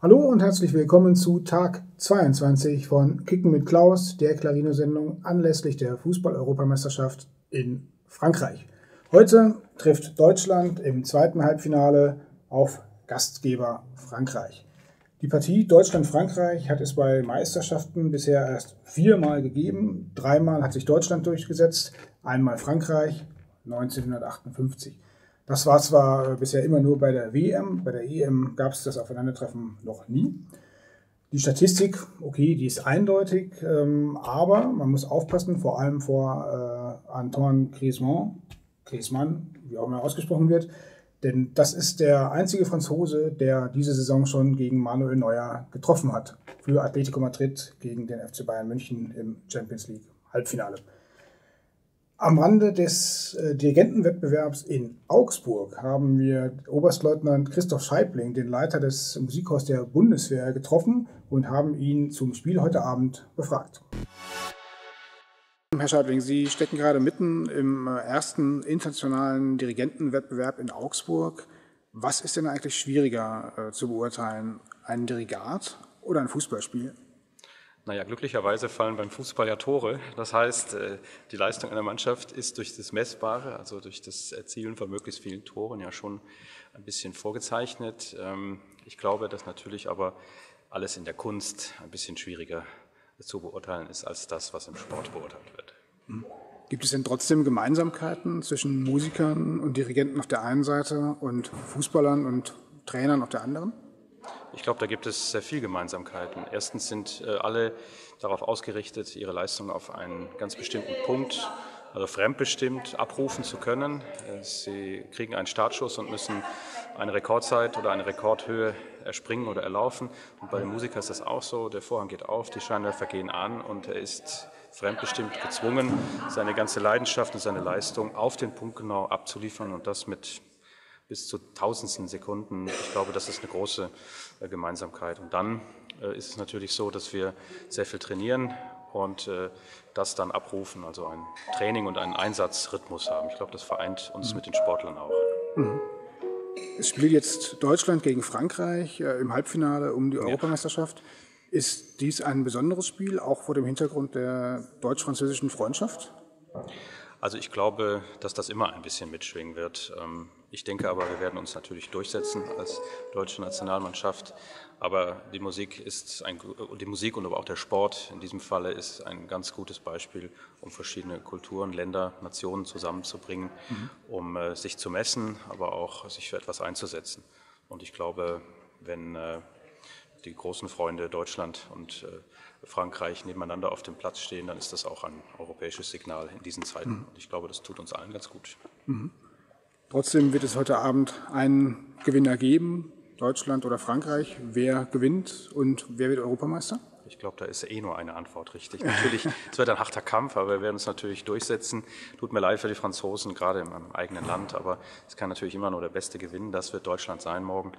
Hallo und herzlich willkommen zu Tag 22 von Kicken mit Klaus, der Clarino-Sendung anlässlich der Fußball-Europameisterschaft in Frankreich. Heute trifft Deutschland im zweiten Halbfinale auf Gastgeber Frankreich. Die Partie Deutschland-Frankreich hat es bei Meisterschaften bisher erst viermal gegeben. Dreimal hat sich Deutschland durchgesetzt, einmal Frankreich 1958. Das war zwar bisher immer nur bei der WM, bei der EM gab es das Aufeinandertreffen noch nie. Die Statistik, okay, die ist eindeutig, ähm, aber man muss aufpassen, vor allem vor äh, Antoine Griezmann, Griezmann, wie auch immer ausgesprochen wird, denn das ist der einzige Franzose, der diese Saison schon gegen Manuel Neuer getroffen hat. Für Atletico Madrid gegen den FC Bayern München im Champions League Halbfinale. Am Rande des äh, Dirigentenwettbewerbs in Augsburg haben wir Oberstleutnant Christoph Scheibling, den Leiter des Musikhaus der Bundeswehr, getroffen und haben ihn zum Spiel heute Abend befragt. Herr Scheibling, Sie stecken gerade mitten im äh, ersten internationalen Dirigentenwettbewerb in Augsburg. Was ist denn eigentlich schwieriger äh, zu beurteilen, ein Dirigat oder ein Fußballspiel? Naja, glücklicherweise fallen beim Fußball ja Tore. Das heißt, äh, die Leistung einer Mannschaft ist durch das Messbare, also durch das Erzielen von möglichst vielen Toren ja schon ein bisschen vorgezeichnet. Ähm, ich glaube, dass natürlich aber alles in der Kunst ein bisschen schwieriger zu beurteilen ist als das, was im Sport beurteilt wird. Hm. Gibt es denn trotzdem Gemeinsamkeiten zwischen Musikern und Dirigenten auf der einen Seite und Fußballern und Trainern auf der anderen? Ich glaube, da gibt es sehr viele Gemeinsamkeiten. Erstens sind äh, alle darauf ausgerichtet, ihre Leistung auf einen ganz bestimmten Punkt, also fremdbestimmt, abrufen zu können. Äh, sie kriegen einen Startschuss und müssen eine Rekordzeit oder eine Rekordhöhe erspringen oder erlaufen. Und bei dem Musiker ist das auch so. Der Vorhang geht auf, die Scheinwerfer gehen an und er ist fremdbestimmt gezwungen, seine ganze Leidenschaft und seine Leistung auf den Punkt genau abzuliefern und das mit bis zu tausendsten Sekunden. Ich glaube, das ist eine große äh, Gemeinsamkeit. Und dann äh, ist es natürlich so, dass wir sehr viel trainieren und äh, das dann abrufen, also ein Training und einen Einsatzrhythmus haben. Ich glaube, das vereint uns mhm. mit den Sportlern auch. Mhm. Es spielt jetzt Deutschland gegen Frankreich im Halbfinale um die ja. Europameisterschaft. Ist dies ein besonderes Spiel, auch vor dem Hintergrund der deutsch-französischen Freundschaft? Also ich glaube, dass das immer ein bisschen mitschwingen wird. Ähm, ich denke aber, wir werden uns natürlich durchsetzen als deutsche Nationalmannschaft. Aber die Musik ist ein, die Musik und aber auch der Sport in diesem Falle ist ein ganz gutes Beispiel, um verschiedene Kulturen, Länder, Nationen zusammenzubringen, mhm. um äh, sich zu messen, aber auch sich für etwas einzusetzen. Und ich glaube, wenn äh, die großen Freunde Deutschland und äh, Frankreich nebeneinander auf dem Platz stehen, dann ist das auch ein europäisches Signal in diesen Zeiten. Mhm. Und ich glaube, das tut uns allen ganz gut. Mhm. Trotzdem wird es heute Abend einen Gewinner geben, Deutschland oder Frankreich. Wer gewinnt und wer wird Europameister? Ich glaube, da ist eh nur eine Antwort richtig. Natürlich, es wird ein harter Kampf, aber wir werden uns natürlich durchsetzen. Tut mir leid für die Franzosen, gerade in meinem eigenen Land, aber es kann natürlich immer nur der Beste gewinnen. Das wird Deutschland sein morgen.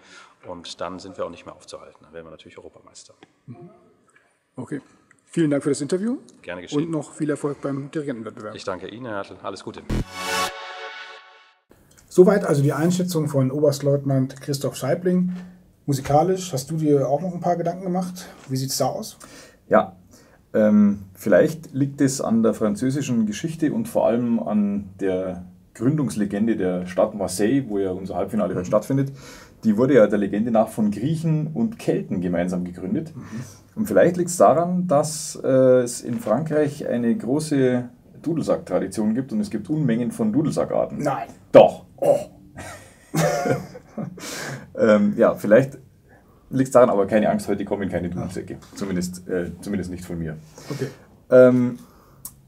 Und dann sind wir auch nicht mehr aufzuhalten. Dann werden wir natürlich Europameister. Mhm. Okay. Vielen Dank für das Interview. Gerne geschehen. Und noch viel Erfolg beim Dirigentenwettbewerb. Ich danke Ihnen, Herr Hertel. Alles Gute. Soweit also die Einschätzung von Oberstleutnant Christoph Scheibling. Musikalisch hast du dir auch noch ein paar Gedanken gemacht. Wie sieht es da aus? Ja, ähm, vielleicht liegt es an der französischen Geschichte und vor allem an der Gründungslegende der Stadt Marseille, wo ja unser Halbfinale heute mhm. stattfindet. Die wurde ja der Legende nach von Griechen und Kelten gemeinsam gegründet. Mhm. Und vielleicht liegt es daran, dass äh, es in Frankreich eine große Dudelsack-Tradition gibt und es gibt Unmengen von Dudelsackarten. Nein. Doch. Oh. ähm, ja, vielleicht liegt daran, aber keine Angst, heute kommen keine Dudelsäcke. Zumindest, äh, zumindest nicht von mir. Okay. Ähm,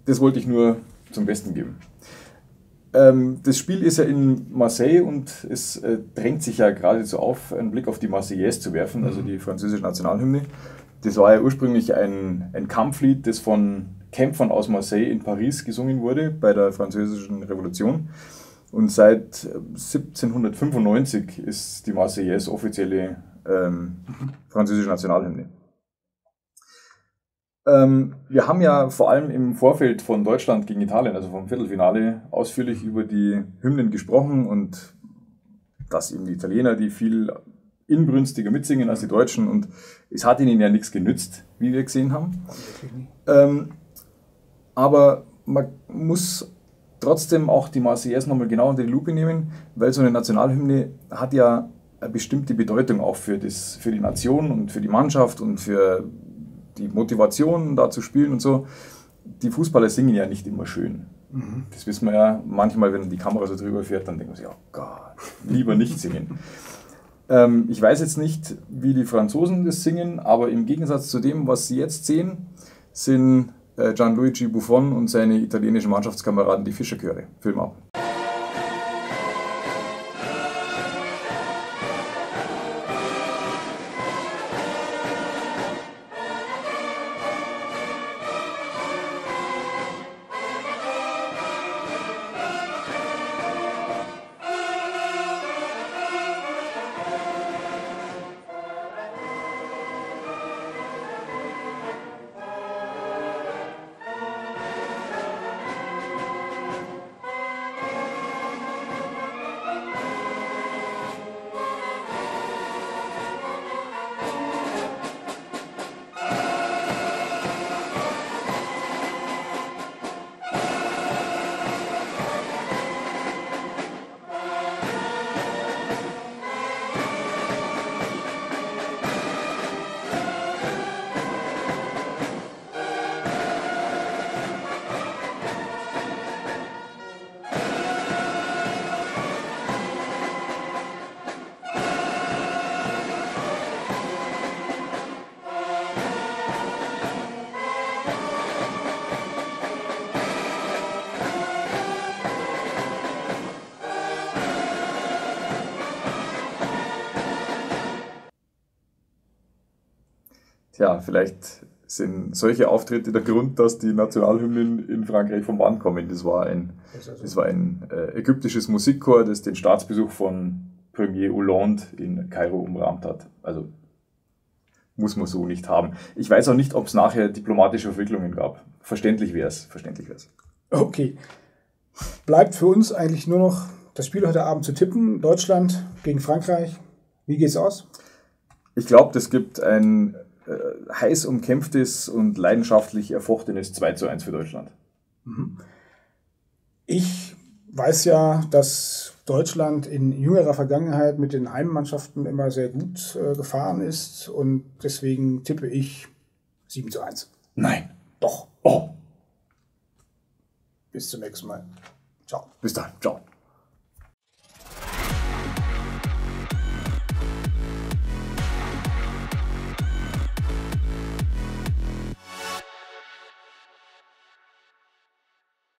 das wollte ich nur zum Besten geben. Ähm, das Spiel ist ja in Marseille und es äh, drängt sich ja geradezu auf, einen Blick auf die Marseillaise zu werfen, also mhm. die französische Nationalhymne. Das war ja ursprünglich ein, ein Kampflied, das von Kämpfern aus Marseille in Paris gesungen wurde bei der Französischen Revolution. Und seit 1795 ist die Marseillaise offizielle ähm, französische Nationalhymne. Ähm, wir haben ja vor allem im Vorfeld von Deutschland gegen Italien, also vom Viertelfinale, ausführlich über die Hymnen gesprochen und dass eben die Italiener die viel inbrünstiger mitsingen als die Deutschen und es hat ihnen ja nichts genützt, wie wir gesehen haben. Ähm, aber man muss trotzdem auch die Marseillaise nochmal genau unter die Lupe nehmen, weil so eine Nationalhymne hat ja eine bestimmte Bedeutung auch für, das, für die Nation und für die Mannschaft und für die Motivation da zu spielen und so. Die Fußballer singen ja nicht immer schön. Mhm. Das wissen wir ja manchmal, wenn die Kamera so drüber fährt, dann denken wir sich, oh Gott, lieber nicht singen. ähm, ich weiß jetzt nicht, wie die Franzosen das singen, aber im Gegensatz zu dem, was sie jetzt sehen, sind äh, Gianluigi Buffon und seine italienischen Mannschaftskameraden die Fischerchöre. Film ab. Ja, vielleicht sind solche Auftritte der Grund, dass die Nationalhymnen in Frankreich vom Band kommen. Das war ein, das war ein äh, ägyptisches Musikchor, das den Staatsbesuch von Premier Hollande in Kairo umrahmt hat. Also muss man so nicht haben. Ich weiß auch nicht, ob es nachher diplomatische Verwicklungen gab. Verständlich wäre es. Verständlich wäre es. Okay. Bleibt für uns eigentlich nur noch das Spiel heute Abend zu tippen. Deutschland gegen Frankreich. Wie geht's aus? Ich glaube, das gibt ein äh, heiß umkämpftes und leidenschaftlich erfochtenes 2 zu 1 für Deutschland. Mhm. Ich weiß ja, dass Deutschland in jüngerer Vergangenheit mit den Heimmannschaften immer sehr gut äh, gefahren ist und deswegen tippe ich 7 zu 1. Nein. Doch. Oh. Bis zum nächsten Mal. Ciao. Bis dann. Ciao.